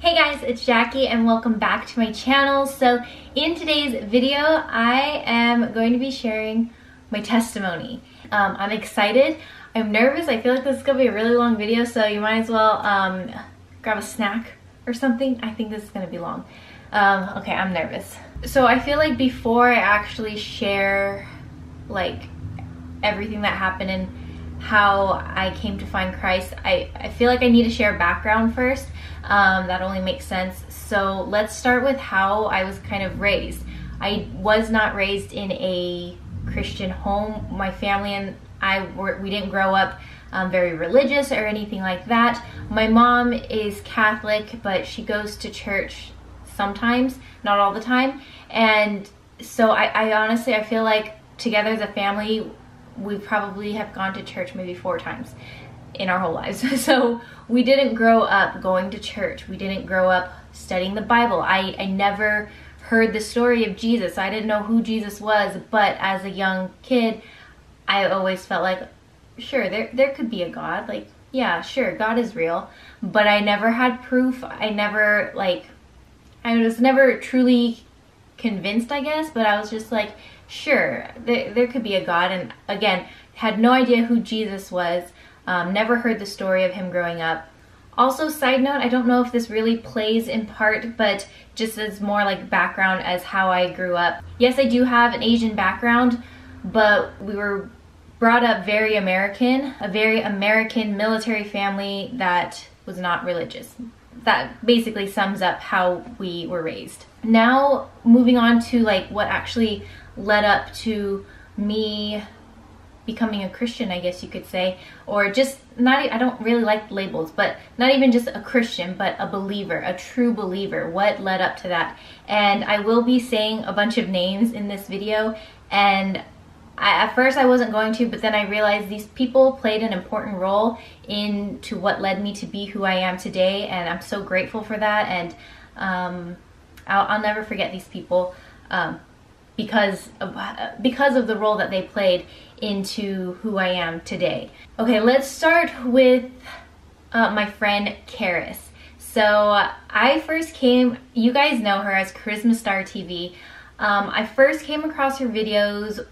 Hey guys, it's Jackie and welcome back to my channel. So in today's video, I am going to be sharing my testimony. Um, I'm excited. I'm nervous. I feel like this is going to be a really long video, so you might as well um, grab a snack or something. I think this is going to be long. Um, okay, I'm nervous. So I feel like before I actually share like everything that happened and how I came to find Christ, I, I feel like I need to share background first. Um, that only makes sense. So let's start with how I was kind of raised. I was not raised in a Christian home. My family and I were, we didn't grow up um, very religious or anything like that. My mom is Catholic, but she goes to church sometimes, not all the time. And so I, I honestly, I feel like together as a family, we probably have gone to church maybe four times in our whole lives. So we didn't grow up going to church. We didn't grow up studying the Bible. I, I never heard the story of Jesus. I didn't know who Jesus was, but as a young kid, I always felt like, sure, there, there could be a God. Like, yeah, sure, God is real. But I never had proof. I never, like, I was never truly convinced, I guess, but I was just like, sure, there, there could be a God. And again, had no idea who Jesus was, um, never heard the story of him growing up. Also, side note, I don't know if this really plays in part, but just as more like background as how I grew up. Yes, I do have an Asian background, but we were brought up very American, a very American military family that was not religious. That basically sums up how we were raised. Now, moving on to like what actually led up to me becoming a Christian, I guess you could say, or just not, I don't really like labels, but not even just a Christian, but a believer, a true believer. What led up to that? And I will be saying a bunch of names in this video, and I, at first I wasn't going to, but then I realized these people played an important role into what led me to be who I am today, and I'm so grateful for that, and um, I'll, I'll never forget these people. Um, because of, because of the role that they played into who I am today. Okay, let's start with uh, my friend Karis. So I first came, you guys know her as Charisma Star TV. Um, I first came across her videos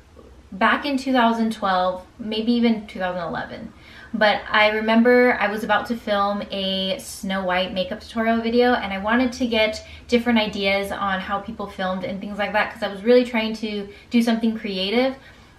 back in 2012, maybe even 2011. But I remember I was about to film a Snow White makeup tutorial video and I wanted to get different ideas on how people filmed and things like that because I was really trying to do something creative.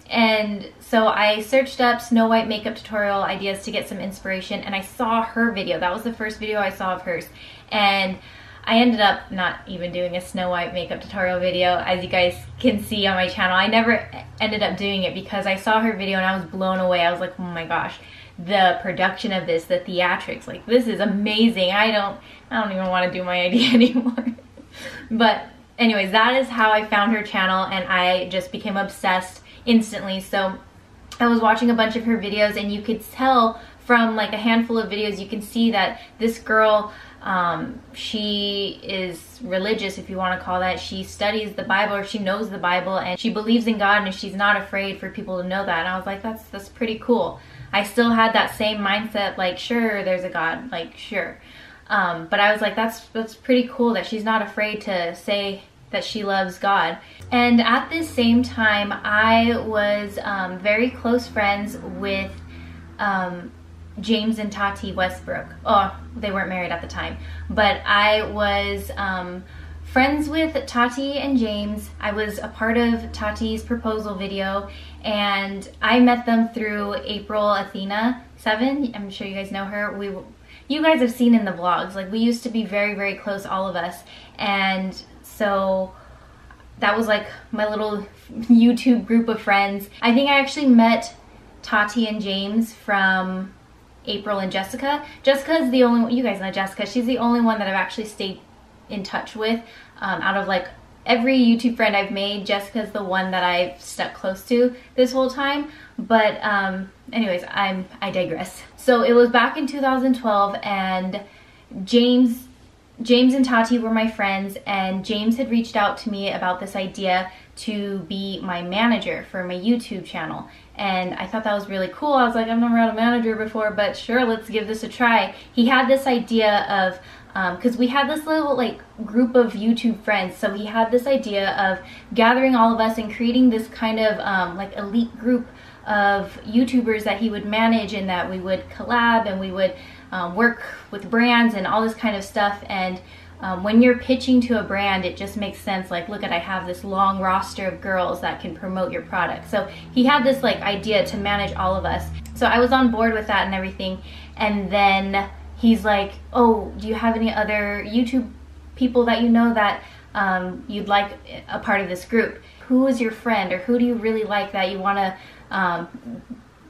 And so I searched up Snow White makeup tutorial ideas to get some inspiration and I saw her video. That was the first video I saw of hers. And I ended up not even doing a Snow White makeup tutorial video as you guys can see on my channel. I never ended up doing it because I saw her video and I was blown away. I was like, oh my gosh, the production of this, the theatrics, like this is amazing. I don't, I don't even want to do my idea anymore. but anyways, that is how I found her channel and I just became obsessed instantly. So I was watching a bunch of her videos and you could tell from like a handful of videos, you can see that this girl, um, she is religious, if you want to call that. She studies the Bible or she knows the Bible and she believes in God and she's not afraid for people to know that. And I was like, that's, that's pretty cool. I still had that same mindset, like, sure, there's a God, like, sure. Um, but I was like, that's, that's pretty cool that she's not afraid to say that she loves God. And at this same time, I was um, very close friends with um, James and Tati Westbrook. Oh, they weren't married at the time, but I was um, friends with Tati and James. I was a part of Tati's proposal video and I met them through April Athena 7. I'm sure you guys know her. We you guys have seen in the vlogs. Like we used to be very very close all of us and so that was like my little YouTube group of friends. I think I actually met Tati and James from April and Jessica. Jessica is the only one, you guys know Jessica, she's the only one that I've actually stayed in touch with um, out of like every YouTube friend I've made, Jessica's the one that I've stuck close to this whole time. But um, anyways, I'm I digress. So it was back in 2012 and James James and Tati were my friends and James had reached out to me about this idea to be my manager for my YouTube channel. and I thought that was really cool. I was like, I've never had a manager before, but sure, let's give this a try. He had this idea of because um, we had this little like group of YouTube friends. So he had this idea of gathering all of us and creating this kind of um, like elite group of YouTubers that he would manage and that we would collab and we would um, work with brands and all this kind of stuff. And um, when you're pitching to a brand, it just makes sense. Like, look at, I have this long roster of girls that can promote your product. So he had this like idea to manage all of us. So I was on board with that and everything. And then he's like, oh, do you have any other YouTube people that you know that um, you'd like a part of this group? Who is your friend or who do you really like that you want to um,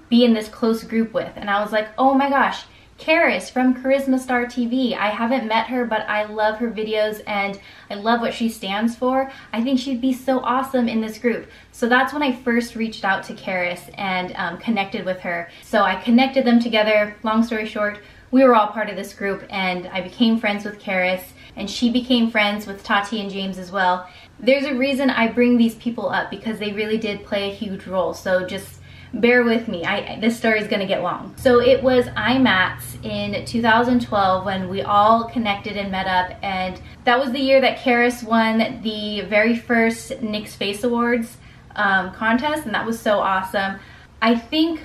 be in this close group with? And I was like, oh my gosh, Karis from Charisma Star TV. I haven't met her, but I love her videos and I love what she stands for. I think she'd be so awesome in this group. So that's when I first reached out to Karis and um, connected with her. So I connected them together. Long story short, we were all part of this group and I became friends with Karis and she became friends with Tati and James as well. There's a reason I bring these people up because they really did play a huge role. So just bear with me. I, this story is going to get long. So it was IMATS in 2012 when we all connected and met up and that was the year that Karis won the very first NYX Face Awards um, contest and that was so awesome. I think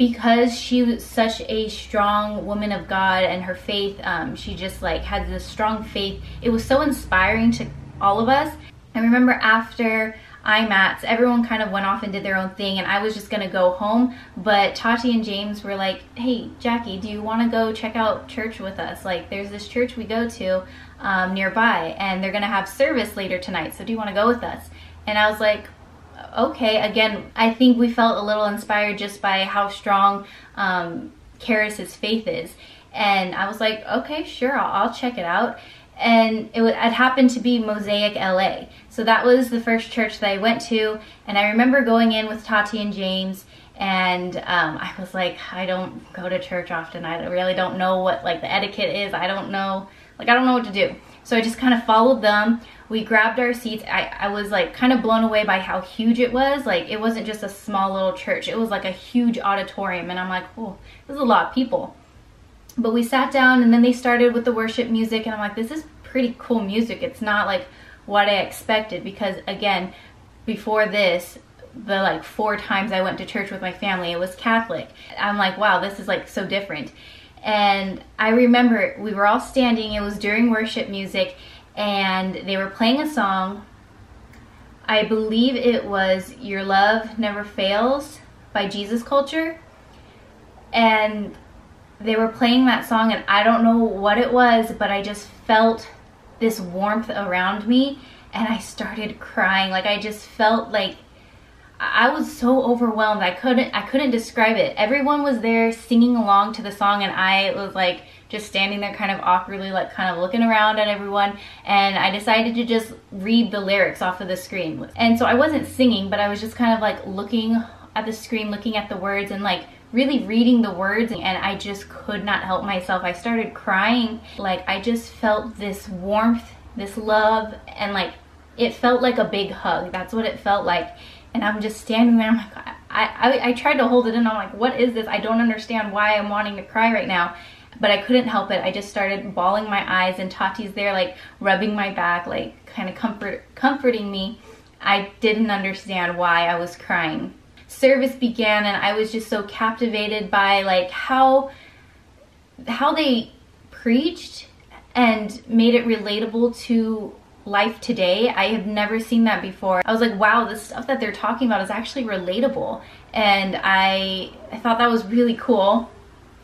because she was such a strong woman of God and her faith, um, she just like had this strong faith. It was so inspiring to all of us. I remember after IMATS, everyone kind of went off and did their own thing and I was just gonna go home. But Tati and James were like, hey, Jackie, do you wanna go check out church with us? Like there's this church we go to um, nearby and they're gonna have service later tonight. So do you wanna go with us? And I was like, okay, again, I think we felt a little inspired just by how strong um, Karis's faith is. And I was like, okay, sure, I'll, I'll check it out. And it, it happened to be Mosaic LA. So that was the first church that I went to. And I remember going in with Tati and James and um, I was like, I don't go to church often. I really don't know what like the etiquette is. I don't know, like I don't know what to do. So I just kind of followed them. We grabbed our seats. I, I was like kind of blown away by how huge it was. Like it wasn't just a small little church. It was like a huge auditorium. And I'm like, oh, there's a lot of people. But we sat down and then they started with the worship music. And I'm like, this is pretty cool music. It's not like what I expected because again, before this, the like four times I went to church with my family, it was Catholic. I'm like, wow, this is like so different. And I remember we were all standing, it was during worship music, and they were playing a song. I believe it was Your Love Never Fails by Jesus Culture. And they were playing that song, and I don't know what it was, but I just felt this warmth around me, and I started crying. Like, I just felt like I was so overwhelmed. I couldn't I couldn't describe it. Everyone was there singing along to the song and I was like just standing there kind of awkwardly like kind of looking around at everyone and I decided to just read the lyrics off of the screen. And so I wasn't singing, but I was just kind of like looking at the screen, looking at the words and like really reading the words and I just could not help myself. I started crying. Like I just felt this warmth, this love and like it felt like a big hug. That's what it felt like and I'm just standing there. I'm like, I, I, I tried to hold it in. I'm like, what is this? I don't understand why I'm wanting to cry right now. But I couldn't help it. I just started bawling my eyes and Tati's there like rubbing my back, like kind of comfort, comforting me. I didn't understand why I was crying. Service began and I was just so captivated by like how, how they preached and made it relatable to life today. I have never seen that before. I was like, wow, the stuff that they're talking about is actually relatable. And I, I thought that was really cool.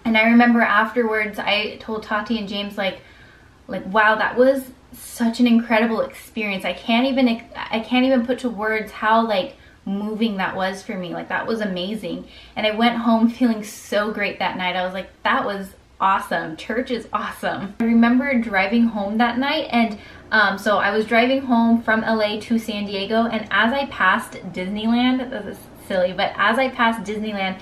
And I remember afterwards, I told Tati and James like, like, wow, that was such an incredible experience. I can't even, I can't even put to words how like moving that was for me. Like that was amazing. And I went home feeling so great that night. I was like, that was awesome. Church is awesome. I remember driving home that night and um, so I was driving home from LA to San Diego and as I passed Disneyland, this is silly, but as I passed Disneyland,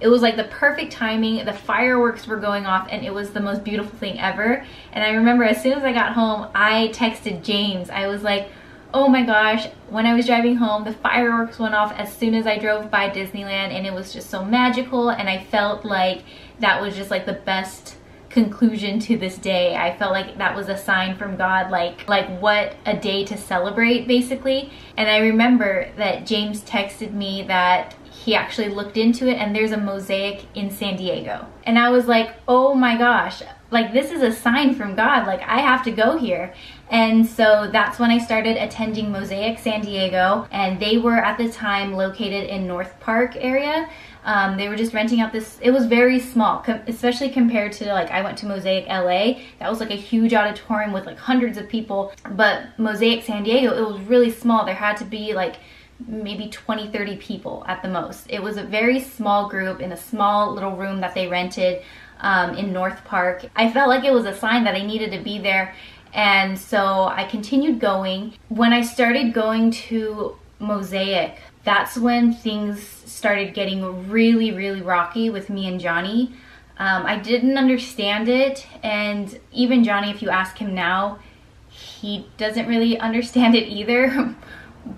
it was like the perfect timing. The fireworks were going off and it was the most beautiful thing ever. And I remember as soon as I got home, I texted James. I was like, oh my gosh, when I was driving home, the fireworks went off as soon as I drove by Disneyland and it was just so magical and I felt like that was just like the best conclusion to this day. I felt like that was a sign from God, like like what a day to celebrate basically. And I remember that James texted me that he actually looked into it and there's a mosaic in San Diego. And I was like, oh my gosh, like this is a sign from God, like I have to go here. And so that's when I started attending Mosaic San Diego and they were at the time located in North Park area. Um, they were just renting out this, it was very small, com especially compared to like I went to Mosaic LA. That was like a huge auditorium with like hundreds of people. But Mosaic San Diego, it was really small. There had to be like maybe 20, 30 people at the most. It was a very small group in a small little room that they rented um, in North Park. I felt like it was a sign that I needed to be there. And so I continued going. When I started going to Mosaic, that's when things started getting really, really rocky with me and Johnny. Um, I didn't understand it, and even Johnny, if you ask him now, he doesn't really understand it either.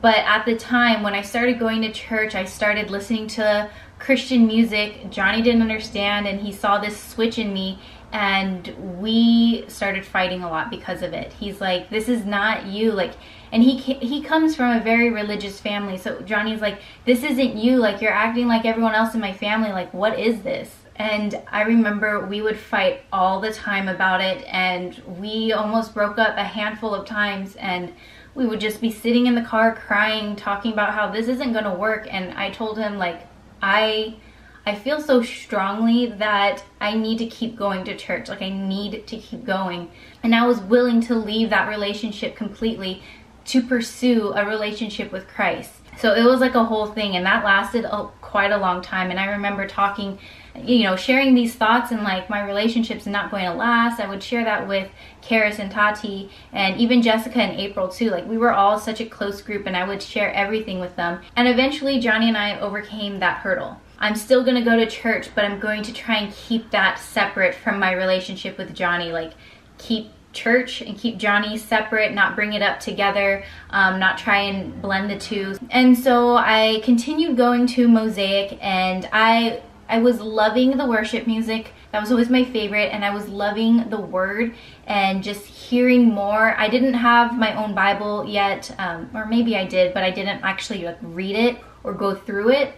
But at the time when I started going to church, I started listening to Christian music. Johnny didn't understand and he saw this switch in me and we started fighting a lot because of it. He's like, "This is not you." Like and he he comes from a very religious family. So Johnny's like, "This isn't you. Like you're acting like everyone else in my family. Like what is this?" And I remember we would fight all the time about it and we almost broke up a handful of times and we would just be sitting in the car crying, talking about how this isn't gonna work. And I told him like, I, I feel so strongly that I need to keep going to church. Like I need to keep going. And I was willing to leave that relationship completely to pursue a relationship with Christ. So it was like a whole thing and that lasted a, quite a long time. And I remember talking you know, sharing these thoughts and like my relationship's not going to last. I would share that with Karis and Tati and even Jessica and April too. Like we were all such a close group and I would share everything with them. And eventually Johnny and I overcame that hurdle. I'm still gonna go to church, but I'm going to try and keep that separate from my relationship with Johnny. Like keep church and keep Johnny separate, not bring it up together, um, not try and blend the two. And so I continued going to Mosaic and I I was loving the worship music. That was always my favorite and I was loving the word and just hearing more. I didn't have my own Bible yet, um, or maybe I did, but I didn't actually like read it or go through it.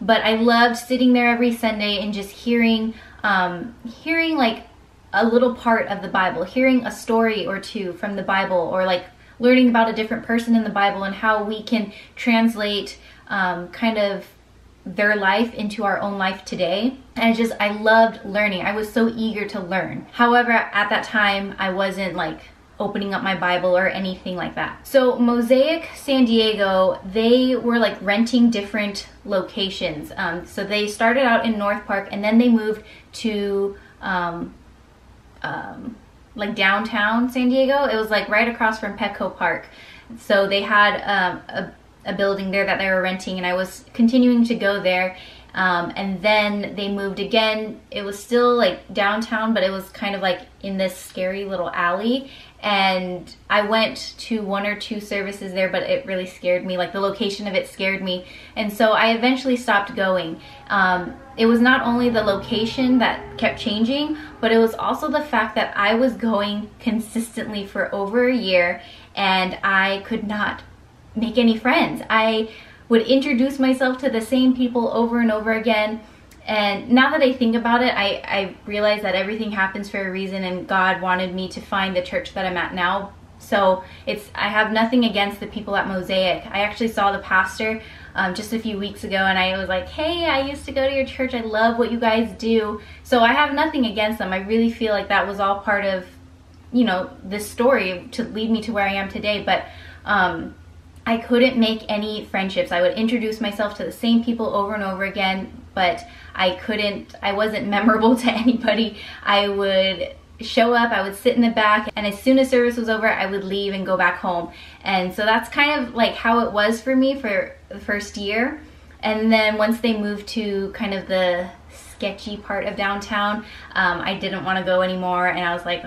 But I loved sitting there every Sunday and just hearing, um, hearing like a little part of the Bible, hearing a story or two from the Bible or like learning about a different person in the Bible and how we can translate um, kind of their life into our own life today. And I just, I loved learning. I was so eager to learn. However, at that time, I wasn't like opening up my Bible or anything like that. So Mosaic San Diego, they were like renting different locations. Um, so they started out in North Park and then they moved to um, um, like downtown San Diego. It was like right across from Petco Park. So they had um, a a building there that they were renting and I was continuing to go there um, and then they moved again it was still like downtown but it was kind of like in this scary little alley and I went to one or two services there but it really scared me like the location of it scared me and so I eventually stopped going um, it was not only the location that kept changing but it was also the fact that I was going consistently for over a year and I could not make any friends. I would introduce myself to the same people over and over again. And now that I think about it, I, I realize that everything happens for a reason and God wanted me to find the church that I'm at now. So it's I have nothing against the people at Mosaic. I actually saw the pastor um, just a few weeks ago and I was like, hey, I used to go to your church. I love what you guys do. So I have nothing against them. I really feel like that was all part of, you know, this story to lead me to where I am today. But um, I couldn't make any friendships. I would introduce myself to the same people over and over again, but I couldn't, I wasn't memorable to anybody. I would show up, I would sit in the back, and as soon as service was over, I would leave and go back home. And so that's kind of like how it was for me for the first year. And then once they moved to kind of the sketchy part of downtown, um, I didn't want to go anymore. And I was like,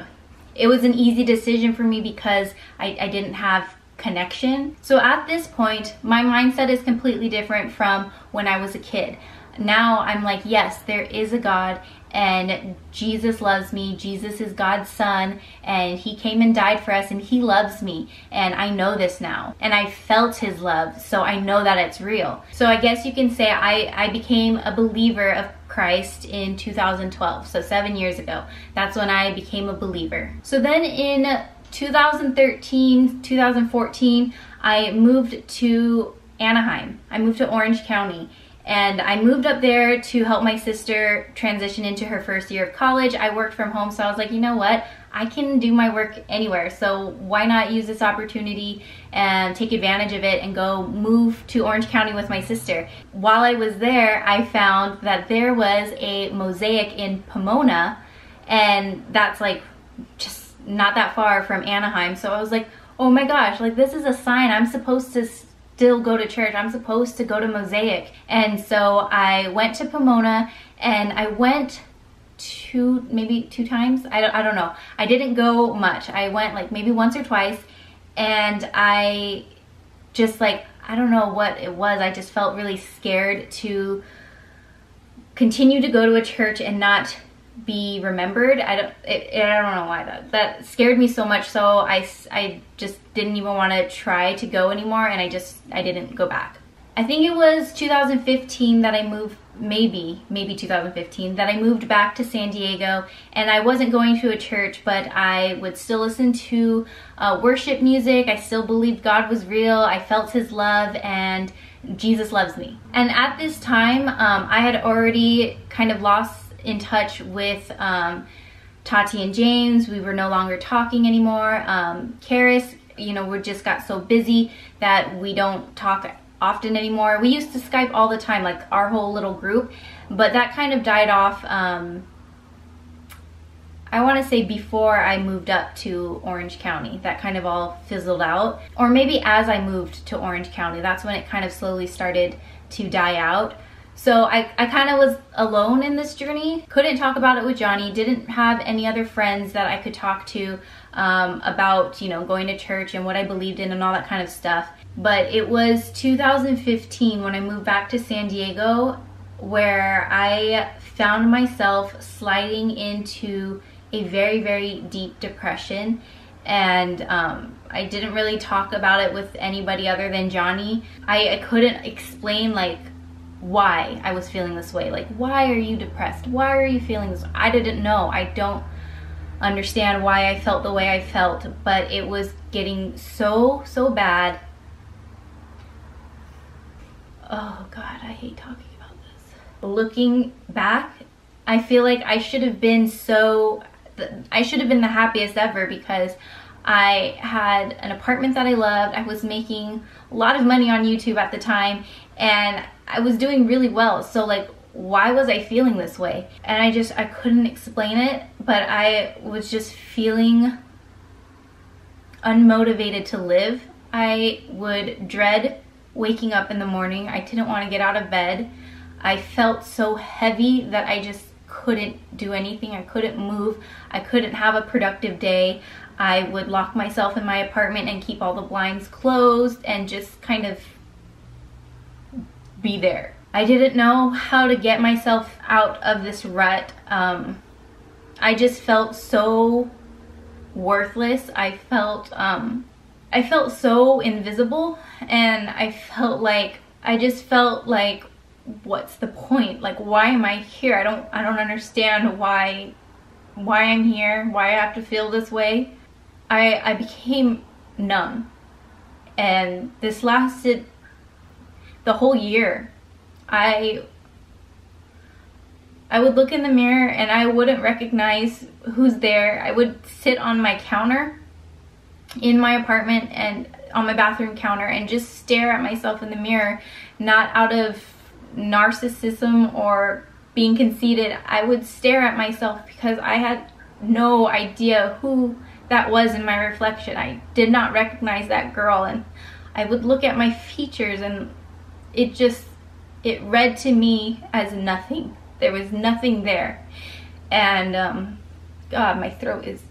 it was an easy decision for me because I, I didn't have connection. So at this point, my mindset is completely different from when I was a kid. Now I'm like, yes, there is a God and Jesus loves me. Jesus is God's son and he came and died for us and he loves me and I know this now. And I felt his love, so I know that it's real. So I guess you can say I, I became a believer of Christ in 2012, so seven years ago. That's when I became a believer. So then in 2013, 2014, I moved to Anaheim. I moved to Orange County and I moved up there to help my sister transition into her first year of college. I worked from home, so I was like, you know what? I can do my work anywhere. So why not use this opportunity and take advantage of it and go move to Orange County with my sister. While I was there, I found that there was a mosaic in Pomona and that's like just not that far from Anaheim. So I was like, oh my gosh, like this is a sign I'm supposed to still go to church. I'm supposed to go to Mosaic. And so I went to Pomona and I went two, maybe two times. I don't, I don't know. I didn't go much. I went like maybe once or twice and I just like, I don't know what it was. I just felt really scared to continue to go to a church and not be remembered. I don't, it, I don't know why that, that scared me so much. So I, I just didn't even want to try to go anymore and I just, I didn't go back. I think it was 2015 that I moved maybe, maybe 2015, that I moved back to San Diego and I wasn't going to a church, but I would still listen to uh, worship music. I still believed God was real. I felt his love and Jesus loves me. And at this time, um, I had already kind of lost in touch with um, Tati and James. We were no longer talking anymore. Um, Karis, you know, we just got so busy that we don't talk often anymore. We used to Skype all the time, like our whole little group, but that kind of died off. Um, I want to say before I moved up to Orange County, that kind of all fizzled out. Or maybe as I moved to Orange County, that's when it kind of slowly started to die out. So I, I kind of was alone in this journey. Couldn't talk about it with Johnny. Didn't have any other friends that I could talk to um, about, you know, going to church and what I believed in and all that kind of stuff. But it was 2015 when I moved back to San Diego where I found myself sliding into a very, very deep depression. And um, I didn't really talk about it with anybody other than Johnny. I, I couldn't explain like why I was feeling this way. Like, why are you depressed? Why are you feeling this? I didn't know. I don't understand why I felt the way I felt, but it was getting so, so bad oh God, I hate talking about this. Looking back, I feel like I should have been so, I should have been the happiest ever because I had an apartment that I loved. I was making a lot of money on YouTube at the time and I was doing really well. So like, why was I feeling this way? And I just, I couldn't explain it, but I was just feeling unmotivated to live. I would dread waking up in the morning. I didn't want to get out of bed. I felt so heavy that I just couldn't do anything. I couldn't move. I couldn't have a productive day. I would lock myself in my apartment and keep all the blinds closed and just kind of be there. I didn't know how to get myself out of this rut. Um, I just felt so worthless. I felt um, I felt so invisible and I felt like I just felt like what's the point like why am I here I don't I don't understand why why I'm here why I have to feel this way I I became numb and this lasted the whole year I I would look in the mirror and I wouldn't recognize who's there I would sit on my counter in my apartment and on my bathroom counter and just stare at myself in the mirror, not out of narcissism or being conceited. I would stare at myself because I had no idea who that was in my reflection. I did not recognize that girl and I would look at my features and it just, it read to me as nothing. There was nothing there. And um, God, my throat is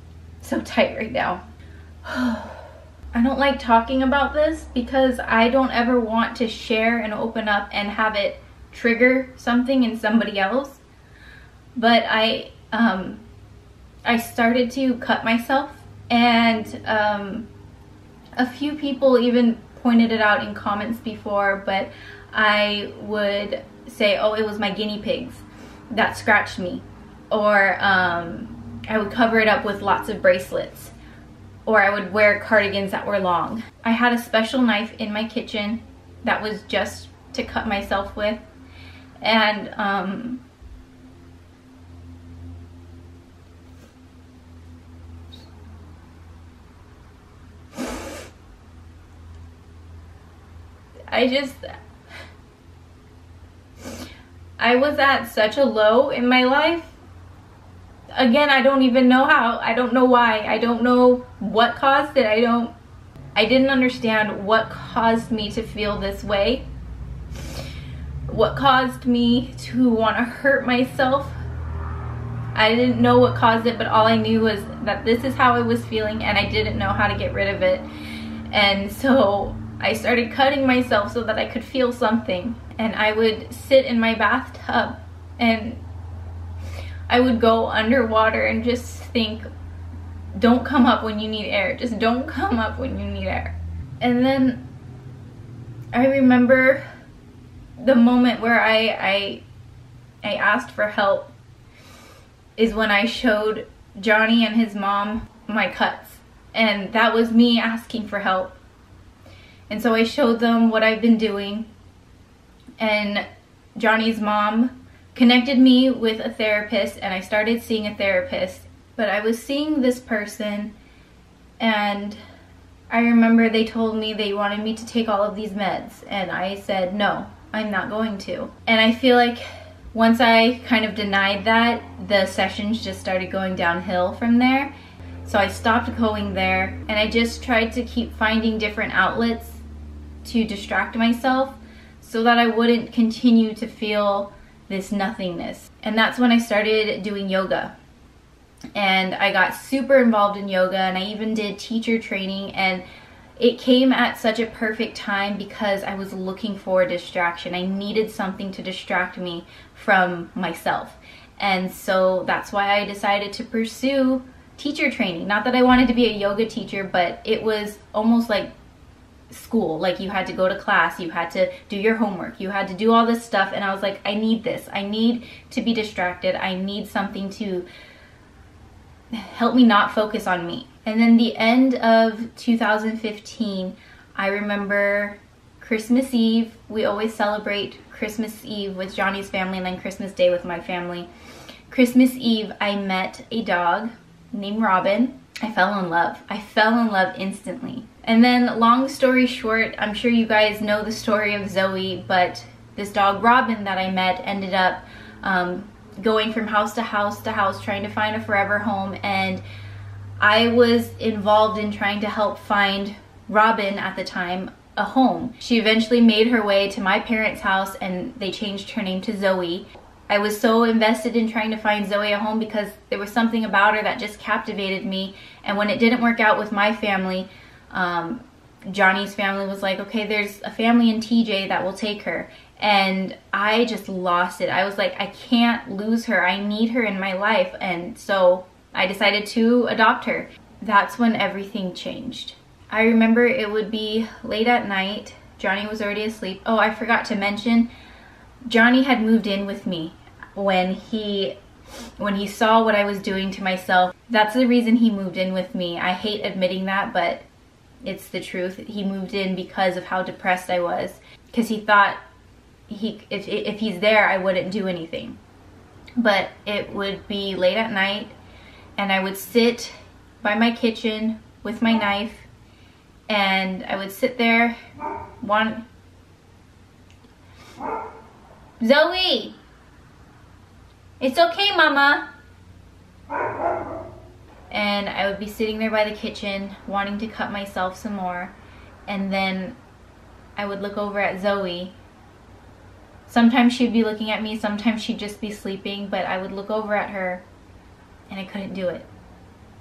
so tight right now. I don't like talking about this because I don't ever want to share and open up and have it trigger something in somebody else. But I um, I started to cut myself and um, a few people even pointed it out in comments before, but I would say, oh, it was my guinea pigs that scratched me. Or um, I would cover it up with lots of bracelets. Or I would wear cardigans that were long. I had a special knife in my kitchen that was just to cut myself with. And um, I just, I was at such a low in my life. Again, I don't even know how. I don't know why. I don't know what caused it. I don't, I didn't understand what caused me to feel this way. What caused me to want to hurt myself. I didn't know what caused it, but all I knew was that this is how I was feeling and I didn't know how to get rid of it. And so I started cutting myself so that I could feel something. And I would sit in my bathtub and I would go underwater and just think, don't come up when you need air. Just don't come up when you need air. And then I remember the moment where I, I, I asked for help is when I showed Johnny and his mom my cuts. And that was me asking for help. And so I showed them what I've been doing. And Johnny's mom connected me with a therapist and I started seeing a therapist. But I was seeing this person and I remember they told me they wanted me to take all of these meds and I said no, I'm not going to. And I feel like once I kind of denied that, the sessions just started going downhill from there. So I stopped going there and I just tried to keep finding different outlets to distract myself so that I wouldn't continue to feel this nothingness. And that's when I started doing yoga. And I got super involved in yoga and I even did teacher training and it came at such a perfect time because I was looking for a distraction. I needed something to distract me from myself. And so that's why I decided to pursue teacher training. Not that I wanted to be a yoga teacher, but it was almost like school. Like you had to go to class you had to do your homework you had to do all this stuff and i was like i need this. I need to be distracted. I need something to help me not focus on me. And then the end of 2015 i remember christmas eve. We always celebrate christmas eve with johnny's family and then christmas day with my family. Christmas eve i met a dog named robin i fell in love i fell in love instantly and then long story short, I'm sure you guys know the story of Zoe, but this dog Robin that I met ended up um, going from house to house to house trying to find a forever home and I was involved in trying to help find Robin at the time a home. She eventually made her way to my parents' house and they changed her name to Zoe. I was so invested in trying to find Zoe a home because there was something about her that just captivated me and when it didn't work out with my family, um, Johnny's family was like, okay, there's a family in TJ that will take her. And I just lost it. I was like, I can't lose her. I need her in my life. And so I decided to adopt her. That's when everything changed. I remember it would be late at night. Johnny was already asleep. Oh, I forgot to mention, Johnny had moved in with me when he when he saw what I was doing to myself. That's the reason he moved in with me. I hate admitting that, but it's the truth. He moved in because of how depressed I was. Because he thought he if, if he's there, I wouldn't do anything. But it would be late at night and I would sit by my kitchen with my knife and I would sit there one Zoe! It's okay mama. And I would be sitting there by the kitchen wanting to cut myself some more. And then I would look over at Zoe. Sometimes she'd be looking at me sometimes she'd just be sleeping but I would look over at her and I couldn't do it.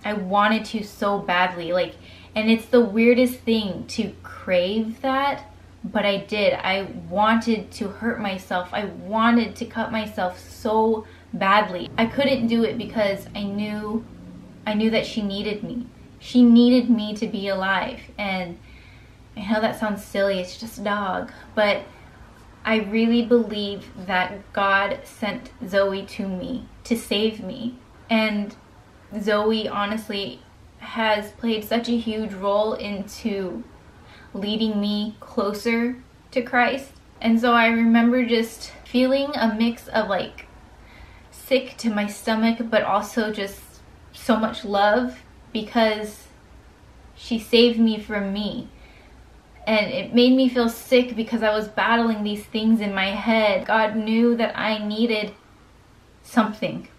I wanted to so badly. Like, and it's the weirdest thing to crave that, but I did. I wanted to hurt myself. I wanted to cut myself so badly. I couldn't do it because I knew I knew that she needed me. She needed me to be alive. And I know that sounds silly, it's just a dog, but I really believe that God sent Zoe to me to save me. And Zoe honestly has played such a huge role into leading me closer to Christ. And so I remember just feeling a mix of like sick to my stomach, but also just so much love because she saved me from me. And it made me feel sick because I was battling these things in my head. God knew that I needed something.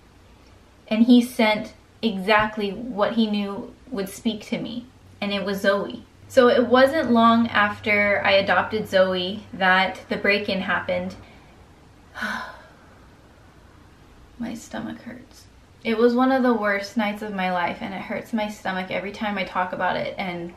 And He sent exactly what He knew would speak to me. And it was Zoe. So it wasn't long after I adopted Zoe that the break in happened. my stomach hurts. It was one of the worst nights of my life and it hurts my stomach every time I talk about it and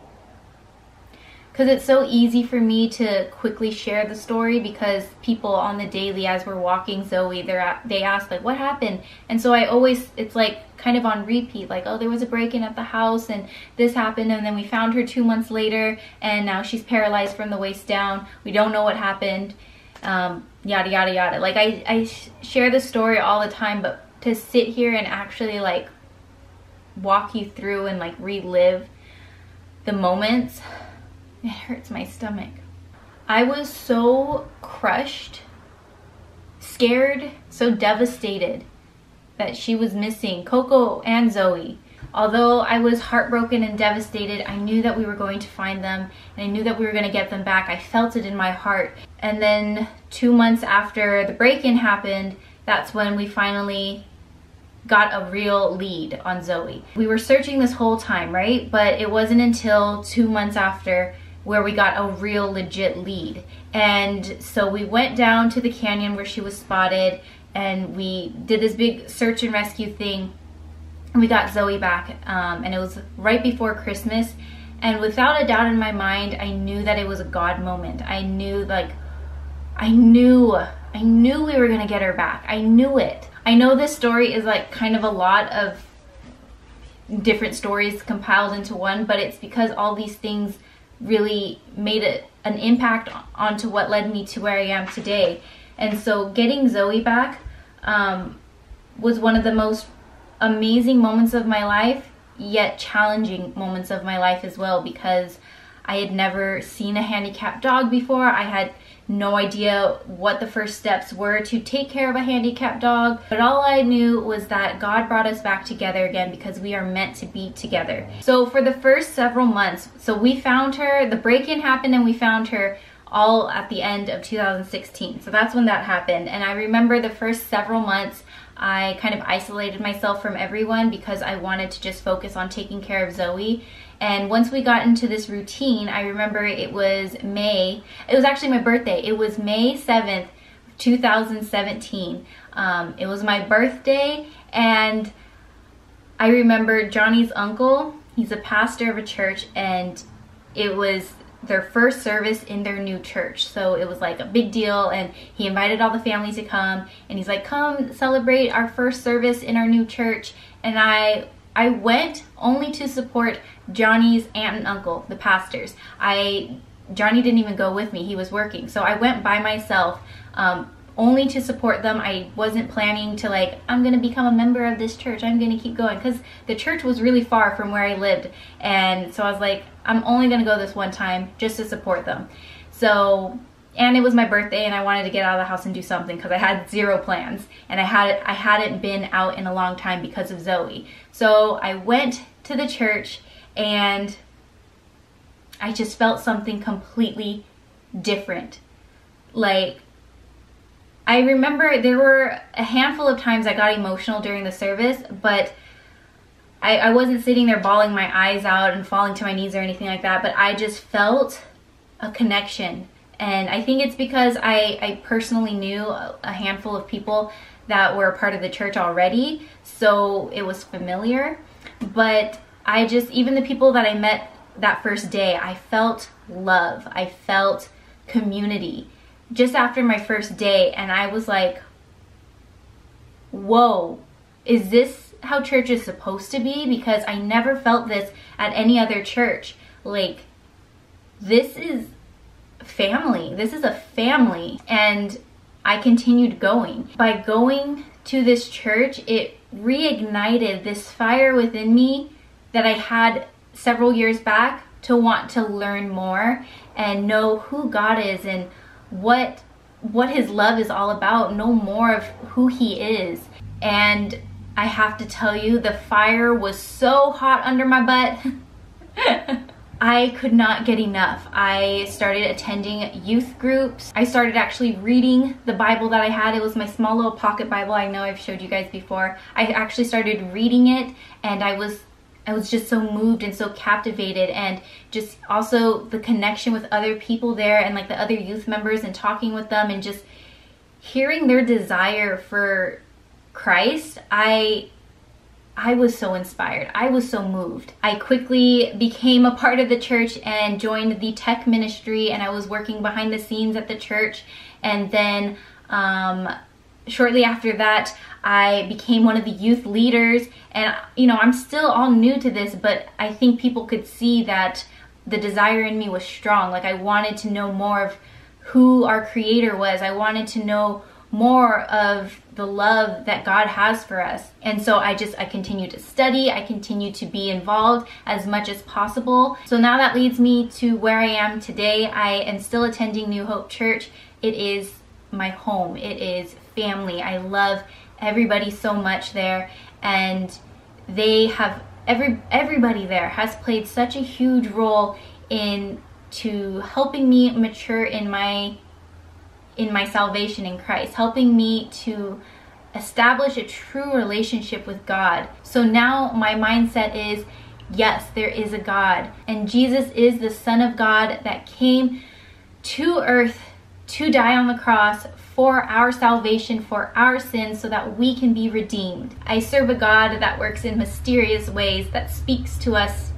because it's so easy for me to quickly share the story because people on the daily as we're walking Zoe they're they ask like what happened? And so I always it's like kind of on repeat like oh there was a break-in at the house and this happened and then we found her two months later and now she's paralyzed from the waist down. We don't know what happened. Um, yada yada yada. Like I, I share the story all the time but to sit here and actually like walk you through and like relive the moments it hurts my stomach. I was so crushed, scared, so devastated that she was missing, Coco and Zoe. Although I was heartbroken and devastated, I knew that we were going to find them and I knew that we were going to get them back. I felt it in my heart. And then two months after the break-in happened, that's when we finally got a real lead on Zoe. We were searching this whole time, right? But it wasn't until two months after where we got a real legit lead. And so we went down to the canyon where she was spotted and we did this big search and rescue thing. And we got Zoe back um, and it was right before Christmas. And without a doubt in my mind, I knew that it was a God moment. I knew like, I knew, I knew we were gonna get her back. I knew it. I know this story is like kind of a lot of different stories compiled into one, but it's because all these things really made it an impact onto what led me to where I am today. And so getting Zoe back um, was one of the most amazing moments of my life, yet challenging moments of my life as well because I had never seen a handicapped dog before. I had no idea what the first steps were to take care of a handicapped dog. But all I knew was that God brought us back together again because we are meant to be together. So for the first several months, so we found her, the break-in happened and we found her all at the end of 2016. So that's when that happened. And I remember the first several months I kind of isolated myself from everyone because I wanted to just focus on taking care of Zoe. And once we got into this routine, I remember it was May, it was actually my birthday. It was May 7th, 2017. Um, it was my birthday and I remember Johnny's uncle, he's a pastor of a church and it was their first service in their new church. So it was like a big deal and he invited all the family to come and he's like, come celebrate our first service in our new church. And I I went only to support Johnny's aunt and uncle, the pastors. I Johnny didn't even go with me. He was working. So I went by myself. Um, only to support them. I wasn't planning to like, I'm gonna become a member of this church. I'm gonna keep going because the church was really far from where I lived. And so I was like, I'm only gonna go this one time just to support them. So, and it was my birthday and I wanted to get out of the house and do something because I had zero plans and I had I hadn't been out in a long time because of Zoe. So I went to the church and I just felt something completely different. Like I remember there were a handful of times I got emotional during the service, but I, I wasn't sitting there bawling my eyes out and falling to my knees or anything like that, but I just felt a connection. And I think it's because I, I personally knew a handful of people that were part of the church already, so it was familiar. But I just, even the people that I met that first day, I felt love. I felt community just after my first day, and I was like, whoa, is this how church is supposed to be? Because I never felt this at any other church. Like, this is family. This is a family. And I continued going. By going to this church, it reignited this fire within me that I had several years back to want to learn more and know who God is and what what his love is all about, know more of who he is. And I have to tell you the fire was so hot under my butt. I could not get enough. I started attending youth groups. I started actually reading the Bible that I had. It was my small little pocket Bible. I know I've showed you guys before. I actually started reading it and I was I was just so moved and so captivated and just also the connection with other people there and like the other youth members and talking with them and just hearing their desire for Christ. I I was so inspired. I was so moved. I quickly became a part of the church and joined the tech ministry, and I was working behind the scenes at the church. And then um, shortly after that, I became one of the youth leaders. And, you know, I'm still all new to this, but I think people could see that the desire in me was strong. Like, I wanted to know more of who our creator was, I wanted to know more of the love that God has for us. And so I just, I continue to study, I continue to be involved as much as possible. So now that leads me to where I am today. I am still attending New Hope Church. It is my home, it is family. I love everybody so much there and they have every everybody there has played such a huge role in to helping me mature in my in my salvation in Christ, helping me to establish a true relationship with God. So now my mindset is yes, there is a God, and Jesus is the Son of God that came to earth to die on the cross for our salvation, for our sins, so that we can be redeemed. I serve a God that works in mysterious ways, that speaks to us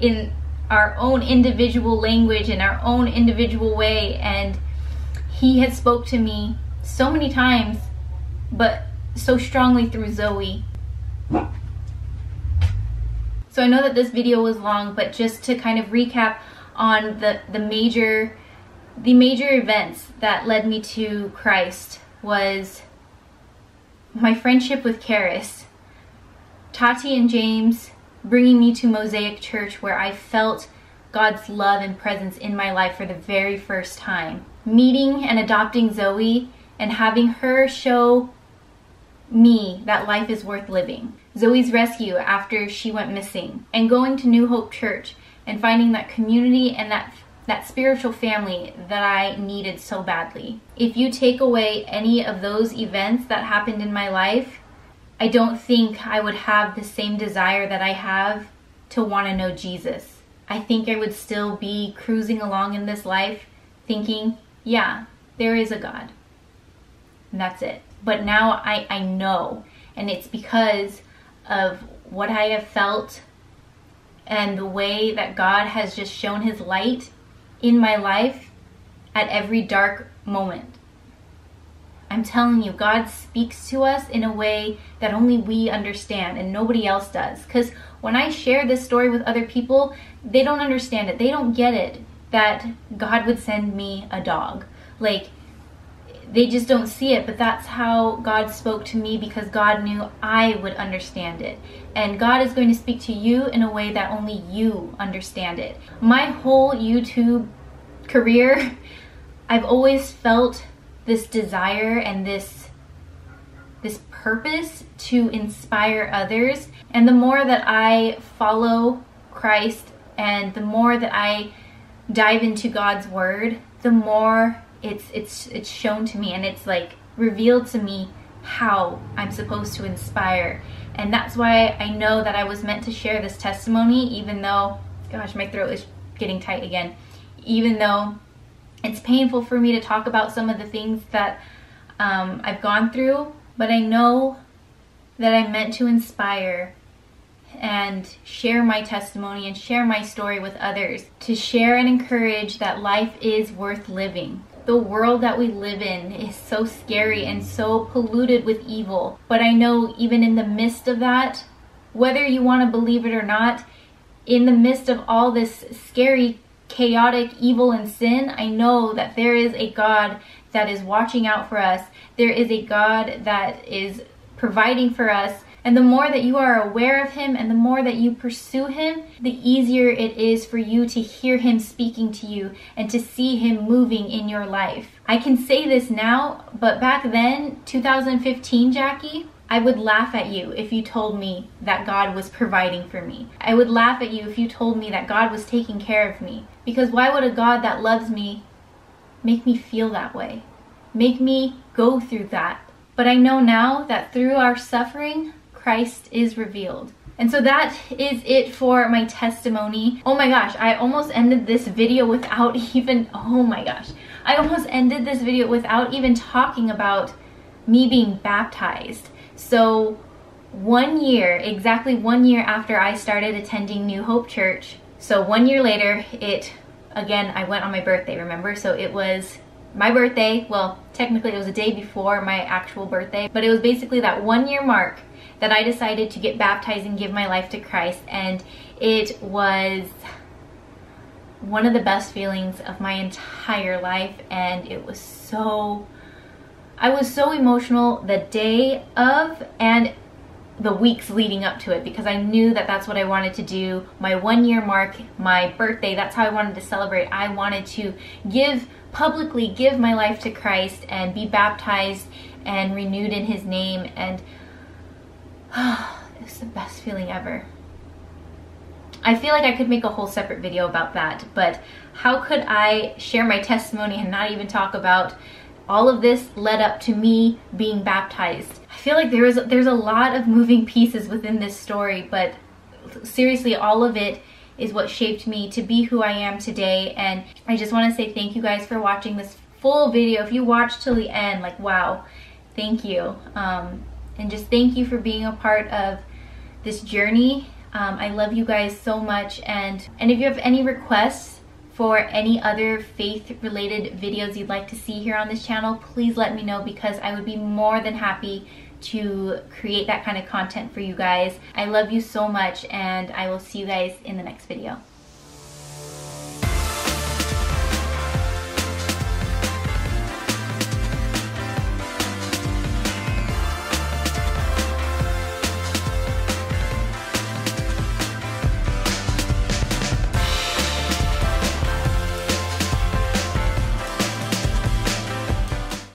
in our own individual language, in our own individual way, and he had spoke to me so many times, but so strongly through Zoe. So I know that this video was long, but just to kind of recap on the, the major the major events that led me to Christ was my friendship with Karis, Tati and James bringing me to Mosaic Church where I felt God's love and presence in my life for the very first time meeting and adopting Zoe and having her show me that life is worth living. Zoe's rescue after she went missing and going to New Hope Church and finding that community and that that spiritual family that I needed so badly. If you take away any of those events that happened in my life, I don't think I would have the same desire that I have to want to know Jesus. I think I would still be cruising along in this life thinking, yeah, there is a God. And that's it. But now I, I know, and it's because of what I have felt and the way that God has just shown his light in my life at every dark moment. I'm telling you, God speaks to us in a way that only we understand and nobody else does. Because when I share this story with other people, they don't understand it. They don't get it that God would send me a dog. Like, they just don't see it, but that's how God spoke to me because God knew I would understand it. And God is going to speak to you in a way that only you understand it. My whole YouTube career, I've always felt this desire and this this purpose to inspire others. And the more that I follow Christ and the more that I dive into God's word, the more it's it's it's shown to me and it's like revealed to me how I'm supposed to inspire. And that's why I know that I was meant to share this testimony even though gosh, my throat is getting tight again. Even though it's painful for me to talk about some of the things that um, I've gone through, but I know that I'm meant to inspire and share my testimony and share my story with others, to share and encourage that life is worth living. The world that we live in is so scary and so polluted with evil. But I know even in the midst of that, whether you want to believe it or not, in the midst of all this scary, chaotic evil and sin, I know that there is a God that is watching out for us. There is a God that is providing for us and the more that you are aware of Him and the more that you pursue Him, the easier it is for you to hear Him speaking to you and to see Him moving in your life. I can say this now, but back then, 2015, Jackie, I would laugh at you if you told me that God was providing for me. I would laugh at you if you told me that God was taking care of me. Because why would a God that loves me make me feel that way? Make me go through that? But I know now that through our suffering, Christ is revealed. And so that is it for my testimony. Oh my gosh, I almost ended this video without even, oh my gosh. I almost ended this video without even talking about me being baptized. So one year, exactly one year after I started attending New Hope Church, so one year later, it, again, I went on my birthday, remember? So it was my birthday, well, technically it was a day before my actual birthday, but it was basically that one year mark that I decided to get baptized and give my life to Christ. And it was one of the best feelings of my entire life. And it was so, I was so emotional the day of and the weeks leading up to it because I knew that that's what I wanted to do. My one year mark, my birthday, that's how I wanted to celebrate. I wanted to give, publicly give my life to Christ and be baptized and renewed in his name. And it's the best feeling ever. I feel like I could make a whole separate video about that, but how could I share my testimony and not even talk about all of this led up to me being baptized? I feel like there is there's a lot of moving pieces within this story, but seriously, all of it is what shaped me to be who I am today. And I just want to say thank you guys for watching this full video. If you watched till the end, like wow, thank you. Um, and just thank you for being a part of this journey. Um, I love you guys so much and, and if you have any requests for any other faith related videos you'd like to see here on this channel, please let me know because I would be more than happy to create that kind of content for you guys. I love you so much and I will see you guys in the next video.